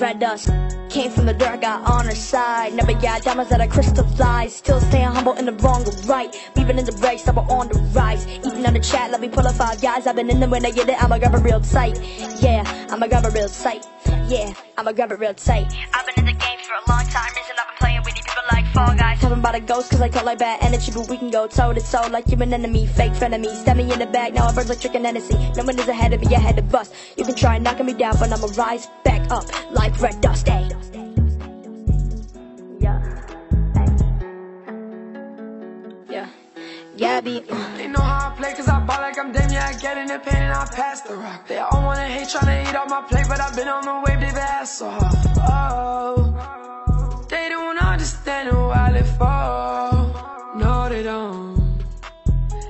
Reddust. Came from the dirt, got on her side. Never got diamonds that I crystallized. Still staying humble in the wrong or right. Weaving in the breaks, never on the rise. Eating on the chat, let me pull up five guys. I've been in them when I get it, I'ma grab a real tight. Yeah, I'ma grab a real tight. Yeah, I'ma grab it real tight. I've been in the game for a long time, Talking about a ghost, cause I call like bad energy, but we can go toe to toe like you're an enemy, fake frenemy. Stab me in the back, now I burn like chicken Hennessy. No one is ahead of me, I had to bust. You can try knocking me down, but I'ma rise back up like red dust. Ay. Yeah. Yeah. Yeah, be. Uh. They know how I play cause I ball like I'm Dame, yeah, I get in the paint and I pass the rock. They all wanna hate, tryna eat off my plate, but I've been on the wave, David Hasselhoff. Oh, Don't.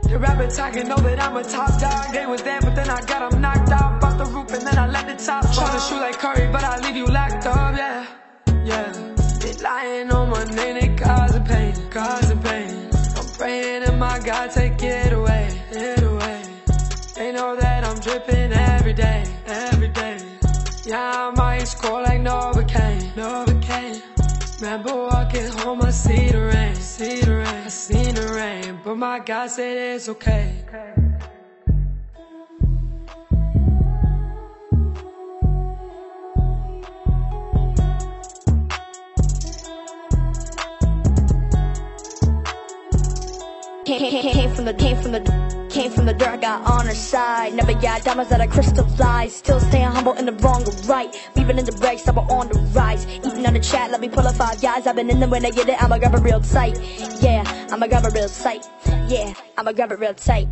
The rapper talking know that I'm a top dog. They was there, but then I got them knocked out. Off the roof and then I let the top fall. Tryna shoot like Curry, but I leave you locked up, yeah. Yeah. They lying on my name, they causing pain, causing pain. I'm praying to my God, take it away, it away. They know that I'm dripping every day, every day. Yeah, I'm ice cold like Novocaine, Novocaine. Remember walking home, I see the rain, see the rain, I but my God said it's okay. Came, came, came from the came from the came from the dirt, got on her side. Never got diamonds that I crystallized. Still staying humble in the wrong or right. Weaving in the breaks, never on the rise. Eating on the chat, let me pull up five guys. I've been in them when I get it, I'ma grab a real tight. Yeah, I'ma grab a real tight. Yeah, I'ma grab it real tight.